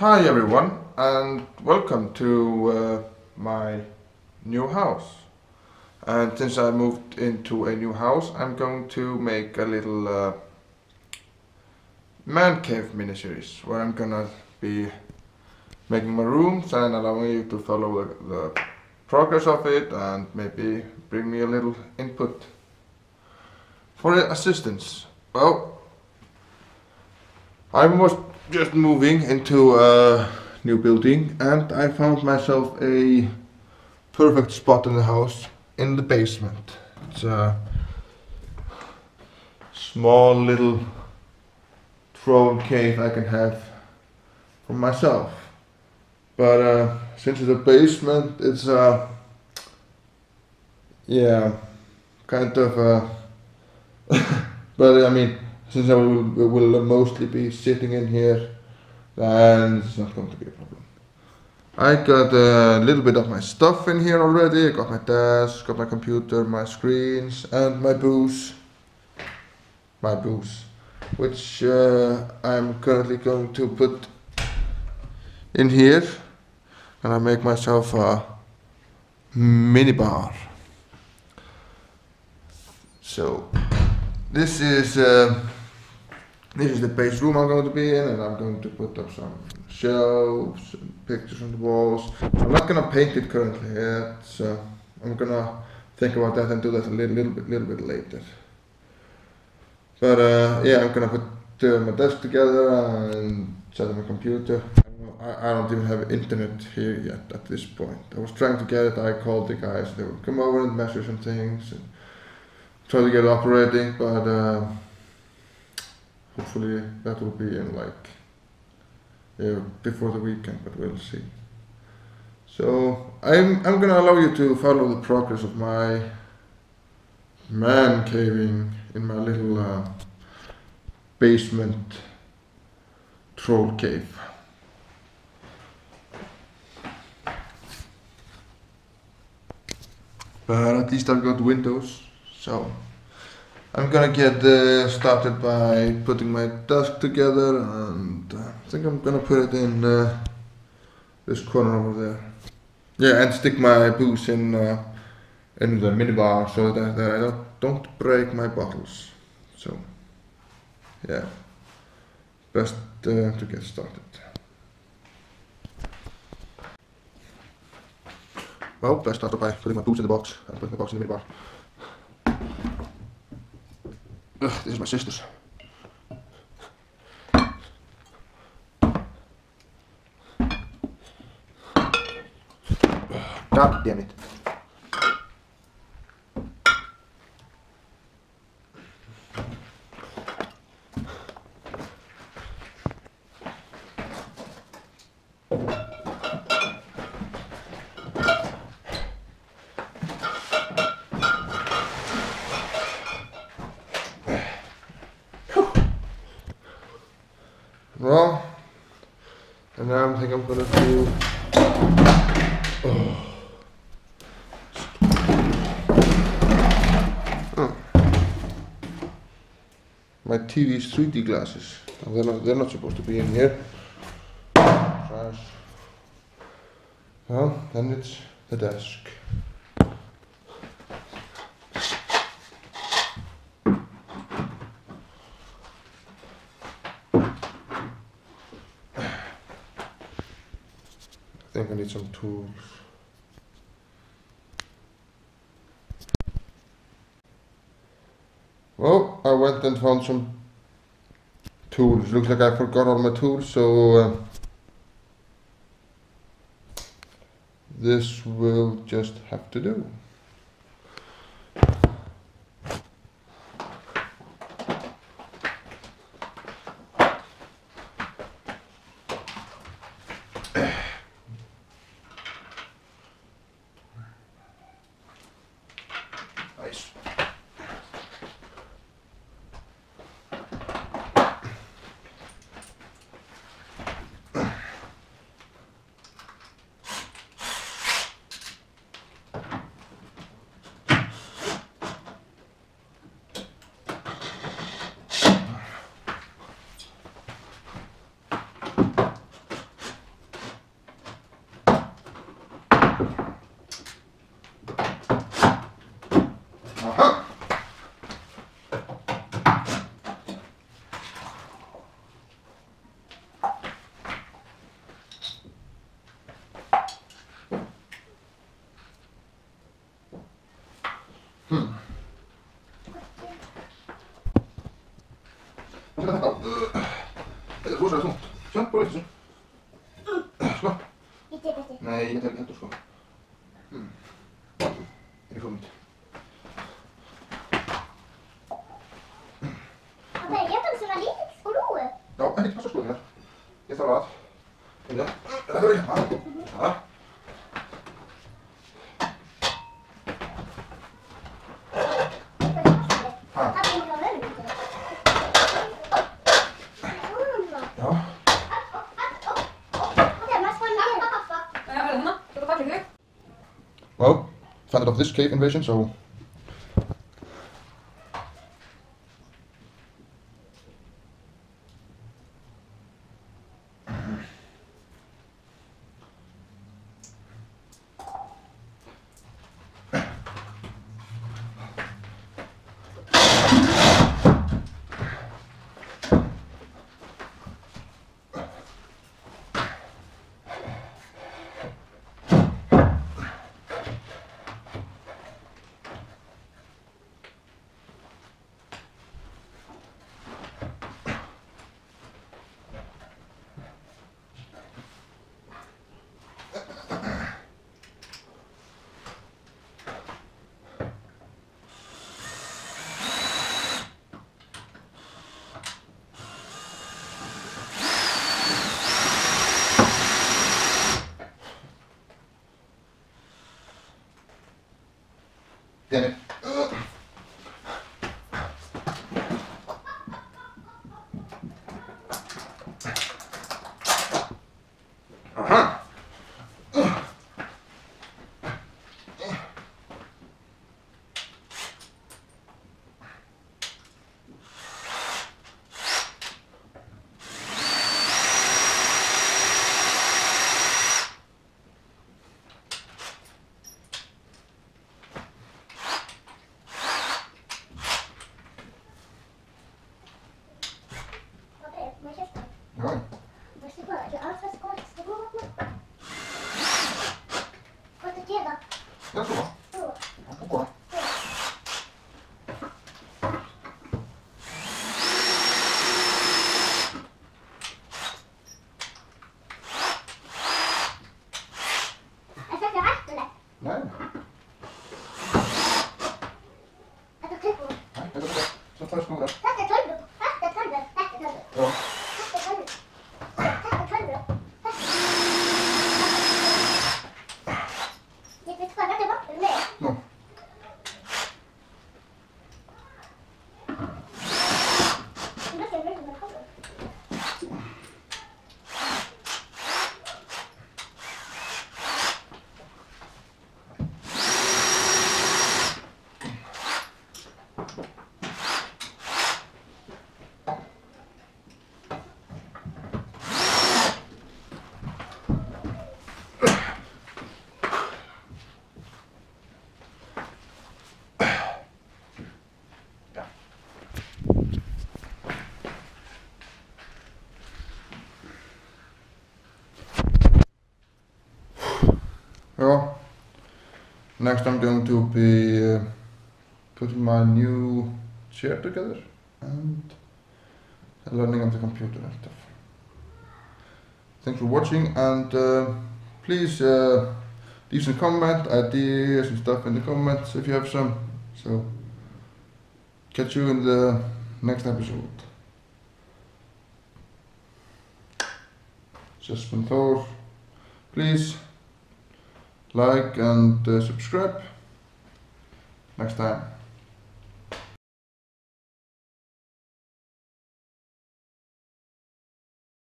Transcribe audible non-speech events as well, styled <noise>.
Hi everyone and welcome to uh, my new house. And since I moved into a new house, I'm going to make a little uh, man cave miniseries where I'm gonna be making my rooms and allowing you to follow the, the progress of it and maybe bring me a little input for assistance. Well, I was just moving into a new building and I found myself a perfect spot in the house in the basement. It's a small little troll cave I can have for myself. But uh, since it's a basement, it's uh, yeah, kind of uh, <laughs> but I mean, since I will, will mostly be sitting in here, then it's not going to be a problem. I got a little bit of my stuff in here already. I got my desk, got my computer, my screens, and my booze. My booze, which uh, I'm currently going to put in here, and I make myself a mini bar. So this is uh, this is the base room I'm going to be in, and I'm going to put up some shelves and pictures on the walls. I'm not gonna paint it currently yet, so I'm gonna think about that and do that a little, little bit, little bit later. But uh, yeah, I'm gonna put uh, my desk together and set up my computer. I, I don't even have internet here yet at this point. I was trying to get it. I called the guys. They would come over and measure some things and try to get it operating. But uh, hopefully that will be in like uh, before the weekend. But we'll see. So I'm I'm gonna allow you to follow the progress of my man caving in my little uh, basement troll cave. But at least I've got windows, so I'm gonna get uh, started by putting my desk together and uh, I think I'm gonna put it in uh, this corner over there. Yeah, and stick my booze in uh, in the minibar so that, that I don't, don't break my bottles. So, yeah, best uh, to get started. Well, best start by putting my boots in the box and putting the box in the minibar. Ugh, this is my sister's. God damn it. Think I'm gonna do. Oh. Oh. My TV's 3D glasses. They're not, they're not supposed to be in here. Trash. Well, then it's the desk. Think I need some tools. Well, I went and found some tools. Looks like I forgot all my tools, so uh, this will just have to do. Þetta er rosalega þungt. Sjá, búið eitt þessu. Sko. Ég tek eftir. Nei, ég tek ekki heldur, sko. Hmm. Ég er fórum þetta. Það er jæfnveld svona lítill skrúi. Já, ekkert massa skrúi hér. Ég þarf að. Þetta verður ekki að. Það. Hérna. Það. Það. Eh? Well, found out of this cave invasion, so 어? Next I'm going to be uh, putting my new chair together and learning on the computer and stuff. Thanks for watching and uh, please uh, leave some comment, ideas and stuff in the comments if you have some. So catch you in the next episode. Jasmine Thor, please like and uh, subscribe. Next time